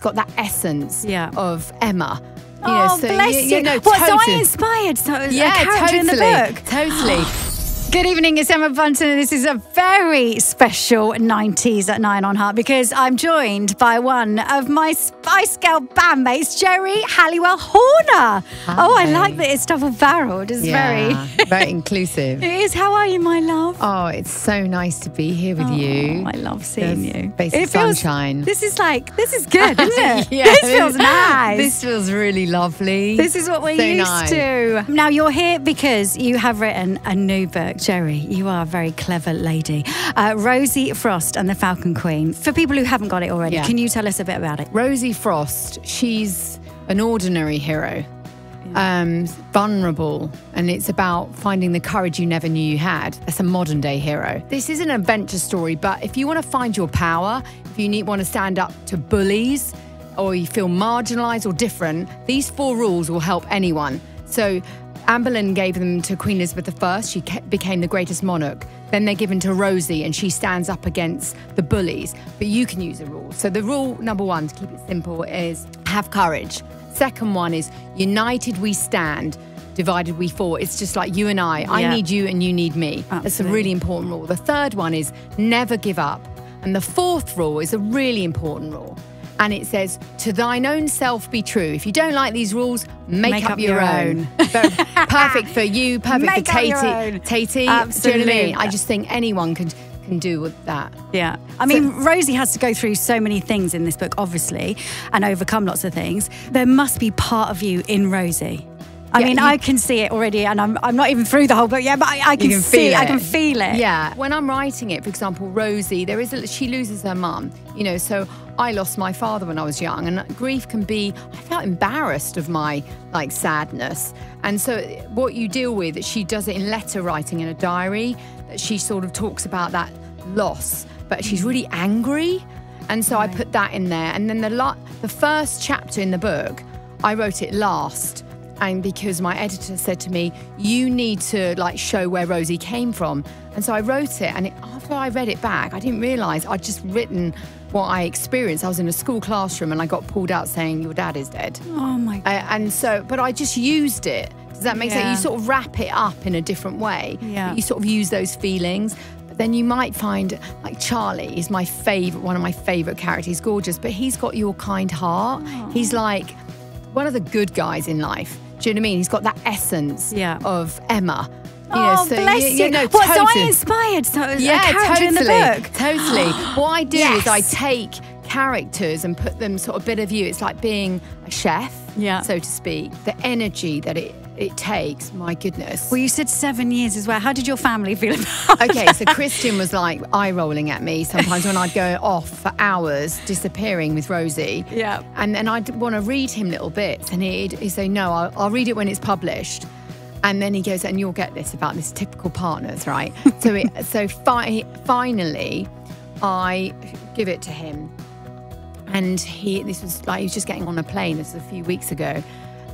He's got that essence Yeah. of Emma. You oh, know, so bless you. you, know, what, so I totally- inspired so, yeah, a character totally, in the book? totally. Good evening, it's Emma Bunton, and this is a very special 90s at 9 on Heart because I'm joined by one of my Spice Girl bandmates, Geri Halliwell Horner. Oh, I like that it's double barreled. It's Yeah, very. very inclusive. It is. How are you, my love? Oh, it's so nice to be here with you. Oh, I love seeing There's you. basic sunshine. This is like, this is good, isn't it? Yeah, this feels nice. This feels really lovely. This is what we're So used nice. to. Now, you're here because you have written a new book. Geri, you are a very clever lady. Uh, Rosie Frost and the Falcon Queen. For people who haven't got it already, Yeah. can you tell us a bit about it? Rosie Frost, she's an ordinary hero, um, vulnerable, and it's about finding the courage you never knew you had. That's a modern day hero. This is an adventure story, but if you want to find your power, if you need, want to stand up to bullies, or you feel marginalized or different, these four rules will help anyone. So, Anne Boleyn gave them to Queen Elizabeth I. She became the greatest monarch. Then they're given to Rosie, and she stands up against the bullies. But you can use a rule. So the rule number one, to keep it simple, is have courage. Second one is united we stand, divided we fall. It's just like you and I. I need you, and you need me. That's a really important rule. The third one is never give up. And the fourth rule is a really important rule. And it says, to thine own self be true. If you don't like these rules, make, up, your, own. Very perfect for you, perfect Make for up your Tatey. own. Do you know what I Absolutely. mean? I just think anyone can can do with that. Yeah. I mean, Rosie has to go through so many things in this book, obviously, and overcome lots of things. There must be part of you in Rosie. I Yeah, mean, you- I can see it already, and I'm, I'm not even through the whole book yet, but I, I can, can see feel I it. can feel it. Yeah. When I'm writing it, for example, Rosie, there is a, she loses her mum, you know, so I lost my father when I was young and grief can be I felt embarrassed of my like sadness. And so what you deal with, that she does it in letter writing in a diary, that she sort of talks about that loss, but she's really angry. And so I put that in there. And then the the first chapter in the book, I wrote it last and because my editor said to me you need to like show where rosie came from. And so i wrote it and it, after i read it back i didn't realize i'd just written what i experienced. I was in a school classroom and i got pulled out saying your dad is dead. Oh my God. uh, and so but i just used it. Does that make Yeah. sense? You sort of wrap it up in a different way. Yeah. you sort of use those feelings. But then you might find like charlie is my favorite one of my favorite characters. He's gorgeous but he's got your kind heart. He's like one of the good guys in life. Do you know what I mean? He's got that essence Yeah. of Emma. You oh, know, so bless you. know, what, so I inspired so yeah, totally, in the book? totally. what I do is I take characters and put them sort of bit of you. It's like being a chef, Yeah. so to speak. The energy that it it takes, my goodness. Well, you said seven years as well. How did your family feel about Okay, so Christian was like eye rolling at me sometimes when I'd go off for hours disappearing with Rosie. Yeah. And then I'd want to read him little bits, and he'd, he'd say, No, I'll, I'll read it when it's published. And then he goes, And you'll get this about this typical partners, right? so it, so fi- finally, I give it to him. And he, this was like, he was just getting on a plane, this was a few weeks ago.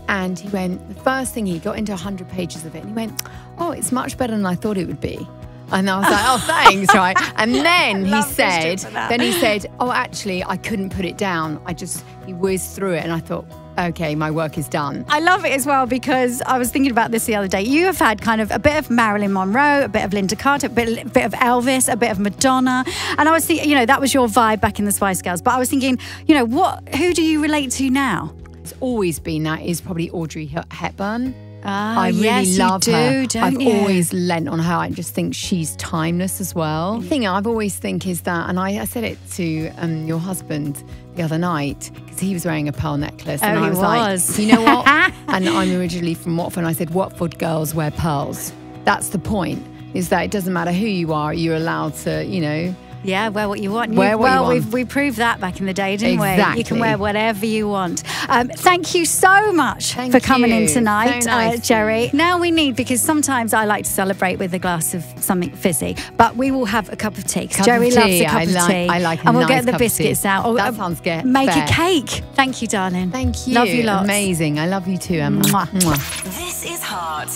And he went, the first thing he got into 100 pages of it, and he went, Oh, it's much better than I thought it would be. And I was like, Oh, thanks, right? And then he said. Then he said, Oh, actually, I couldn't put it down. I just, he whizzed through it, and I thought, Okay, my work is done. I love it as well because I was thinking about this the other day. You have had kind of a bit of Marilyn Monroe, a bit of Lynda Carter, a bit, a bit of Elvis, a bit of Madonna, and I was thinking, you know, that was your vibe back in the Spice Girls. But I was thinking, you know, what? Who do you relate to now? It's always been that is probably Audrey Hepburn. Ah, I really yes, love do, her. I've you? always lent on her. I just think she's timeless as well. The thing I've always think is that, and I, I said it to um, your husband the other night because he was wearing a pearl necklace, and Oh, I he was, was. like, you know what? and I'm originally from Watford, and I said Watford girls wear pearls. That's the point. Is that it doesn't matter who you are, you're allowed to, you know. Yeah, wear what you want. You- Wear what you well, want. We've, we proved that back in the day, didn't we? You can wear whatever you want. Um, thank you so much Thank for coming in tonight, So uh. Geri. Now we need, because sometimes I like to celebrate with a glass of something fizzy, but we will have a cup of tea. Cup of Geri loves a cup I of like- tea. I like a And we'll nice get the cup of tea. biscuits out. That uh, sounds good. Make Fair. a cake. Thank you, darling. Thank you. Love you lots. Amazing. I love you too, Emma. Mwah. Mwah. This is Heart